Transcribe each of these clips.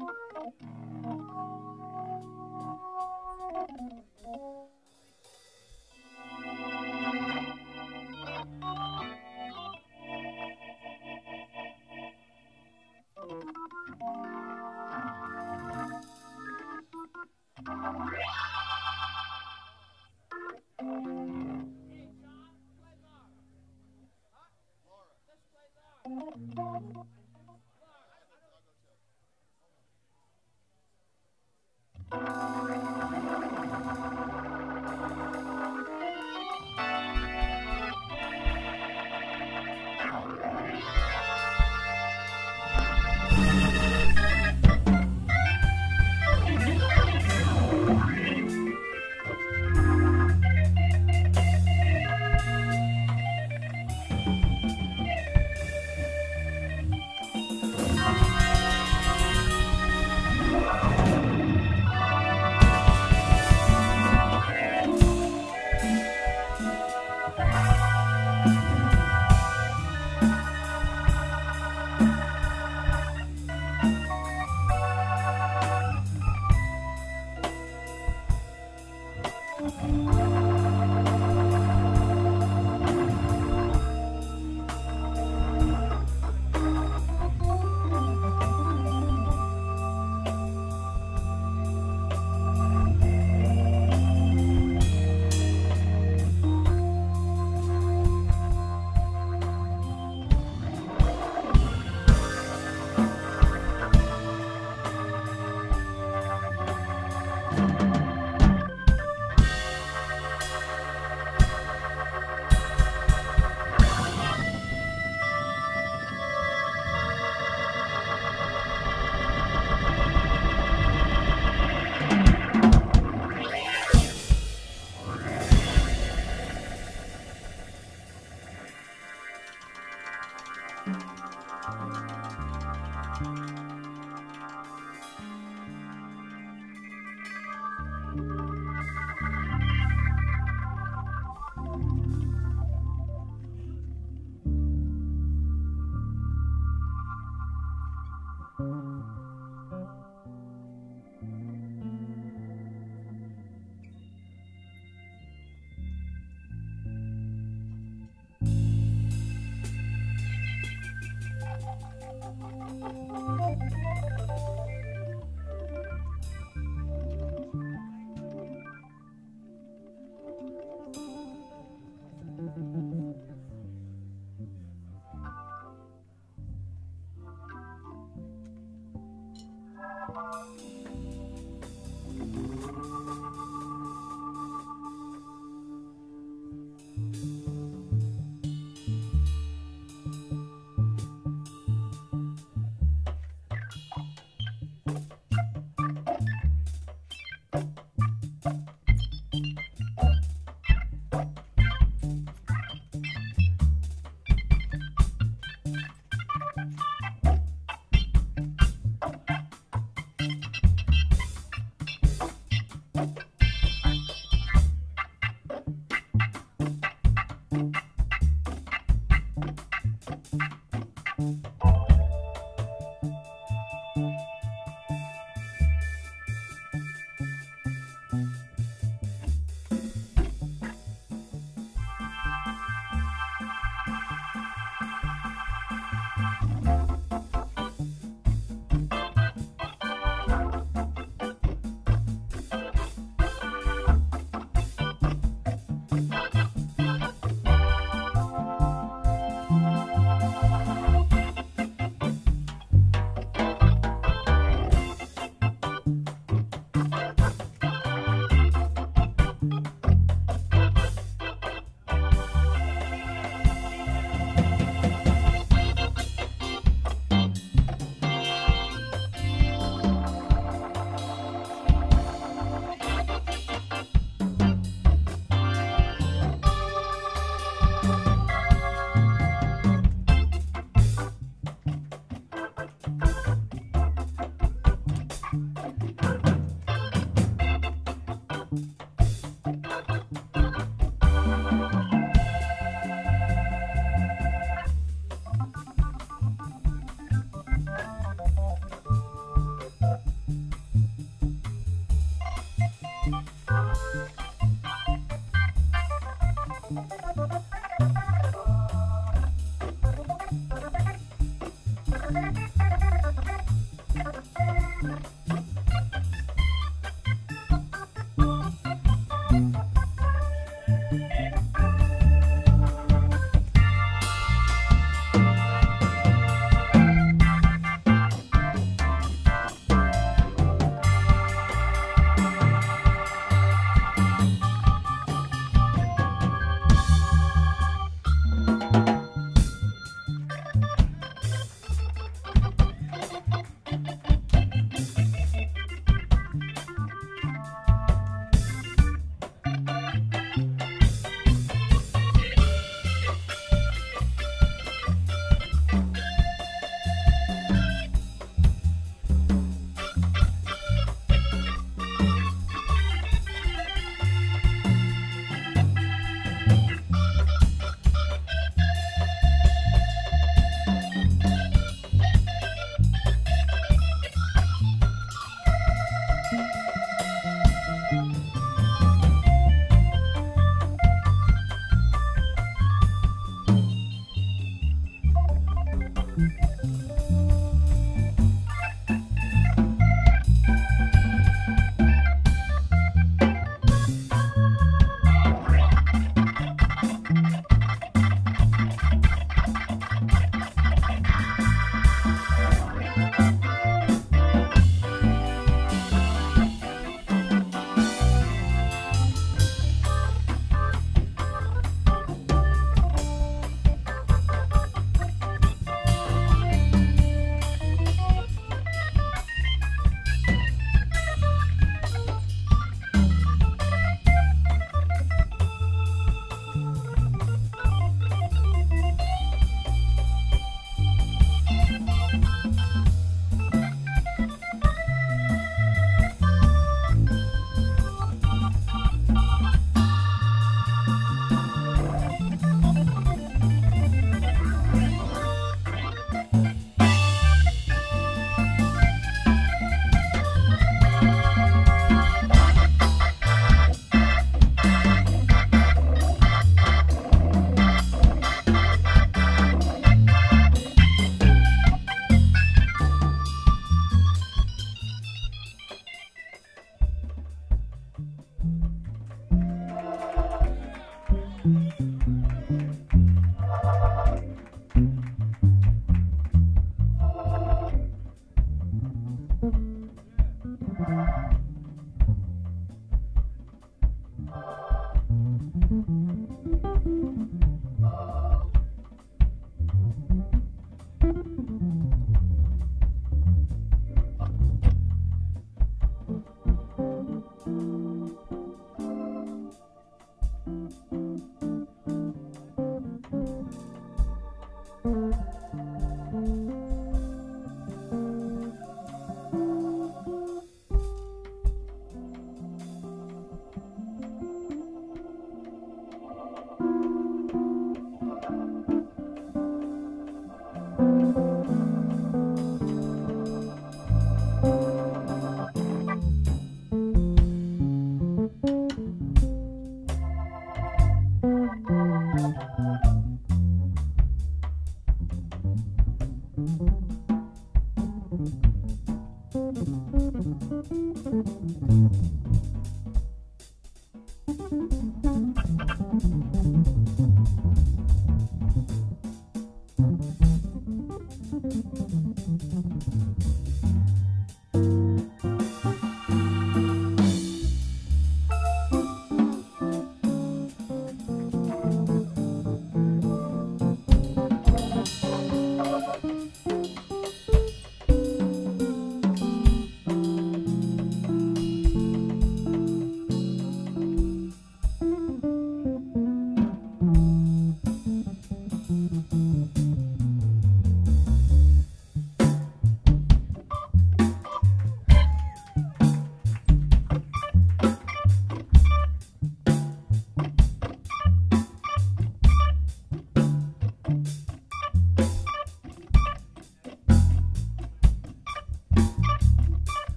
Thank you.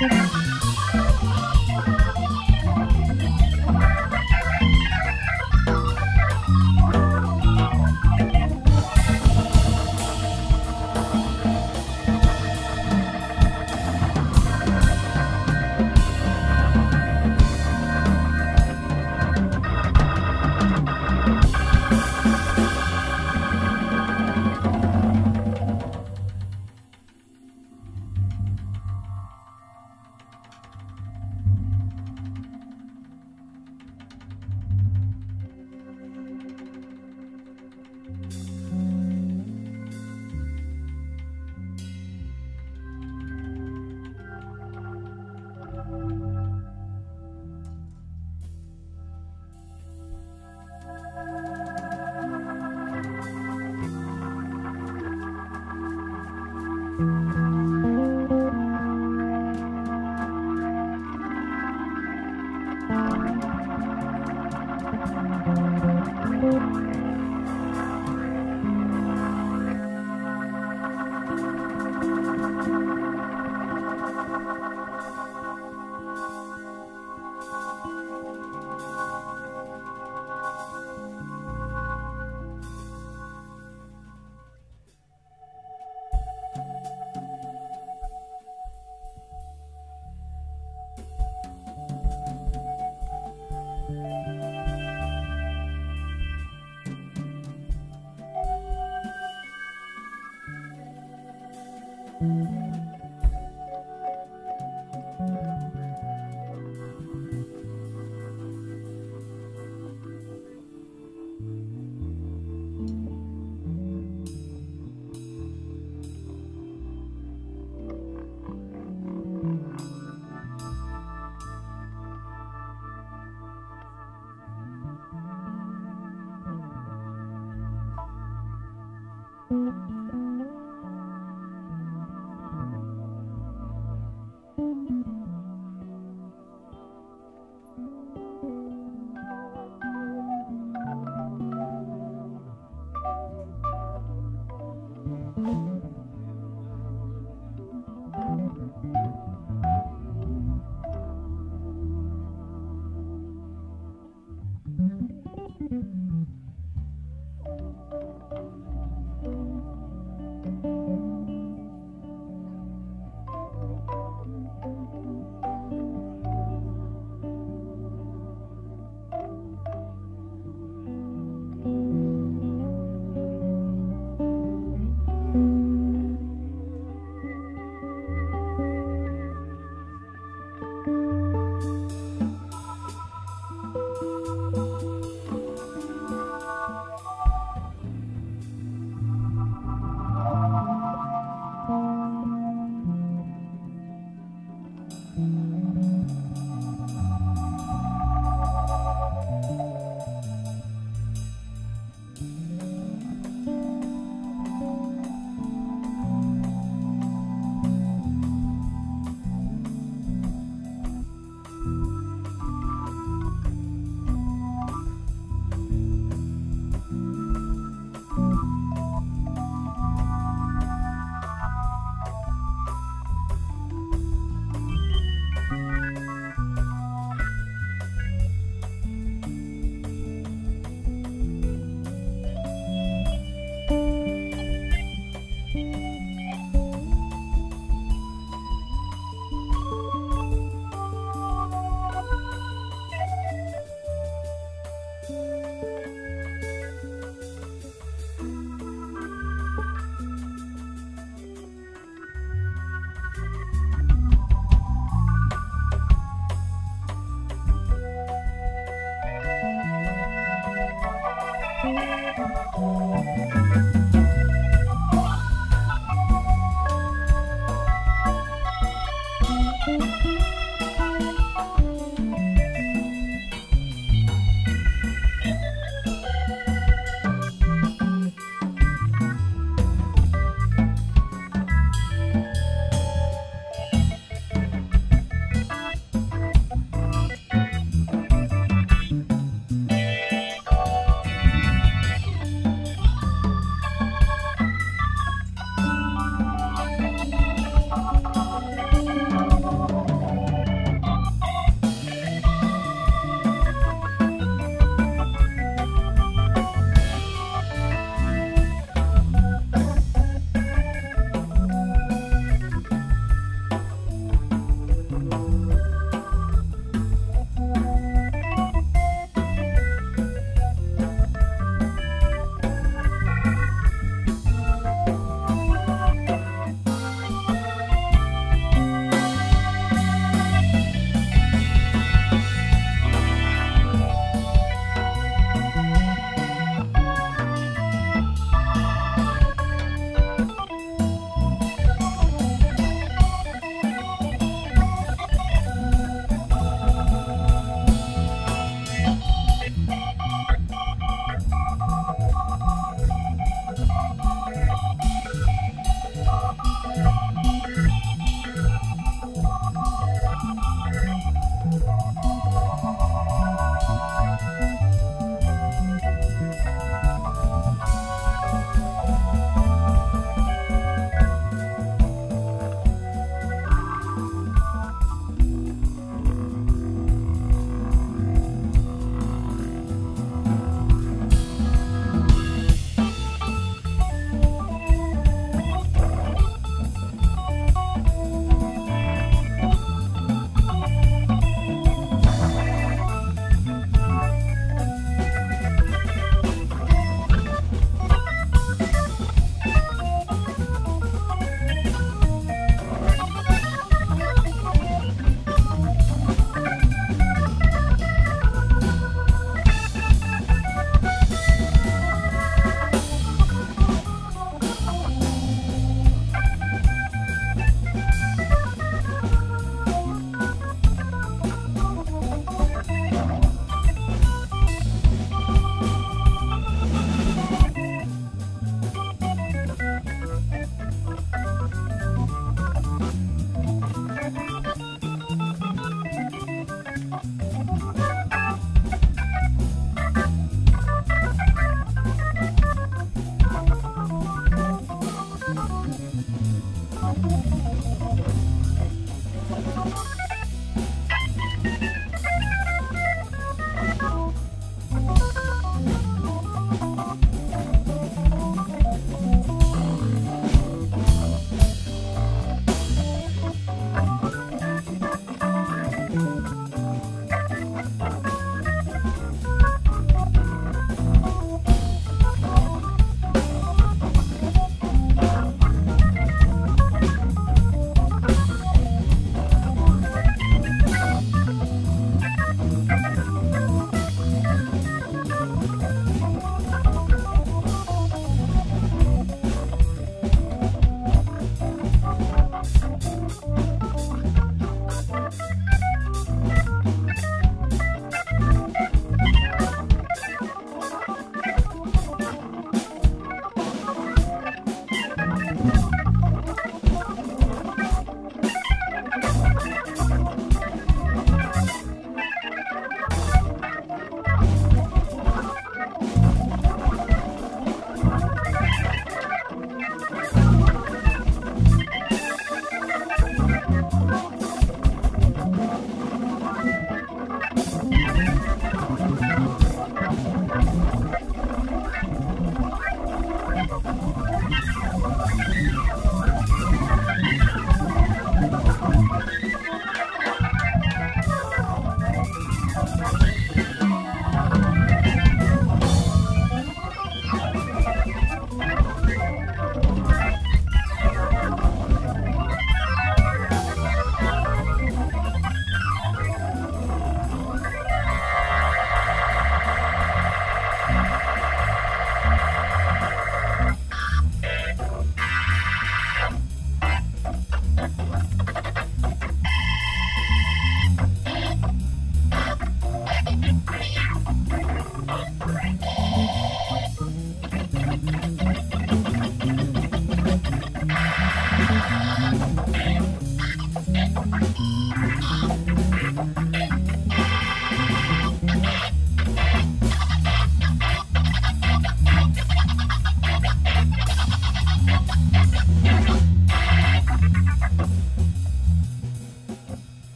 Música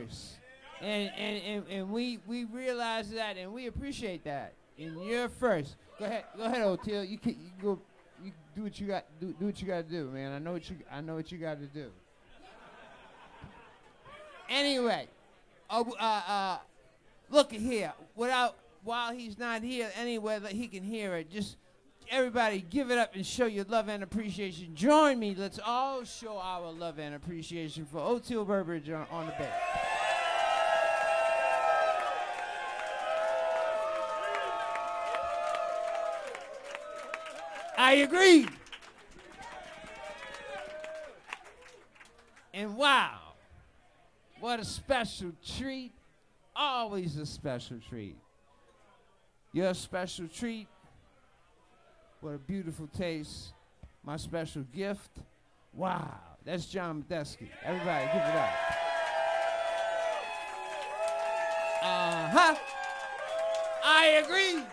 First. And, and, and, and we, we realize that and we appreciate that. And you're first. Go ahead. Go ahead, Oteil. You can, you can go you do what you got do, do what you got to do, man. I know what you I know what you got to do. Anyway, uh, uh, uh, look here. Without while he's not here, anywhere that he can hear it, just everybody give it up and show your love and appreciation. Join me. Let's all show our love and appreciation for Oteil Burbridge on, on the bass. I agree. And wow, what a special treat. Always a special treat. You're a special treat. What a beautiful taste. My special gift. Wow, that's John Medeski. Everybody, give it up. Uh huh. I agree.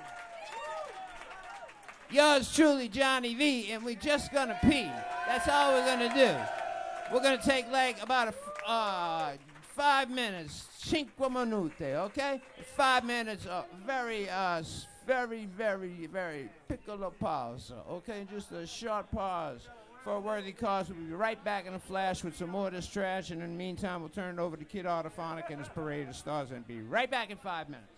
Yours truly, Johnny V, and we're just gonna pee. That's all we're gonna do. We're gonna take like about a uh, five minutes, cinque minute, okay? Five minutes, uh, very, uh, very, very, very piccolo pause, okay? Just a short pause for a worthy cause. We'll be right back in a flash with some more of this trash, and in the meantime, we'll turn it over to Kid Autophonic and his Parade of Stars and be right back in five minutes.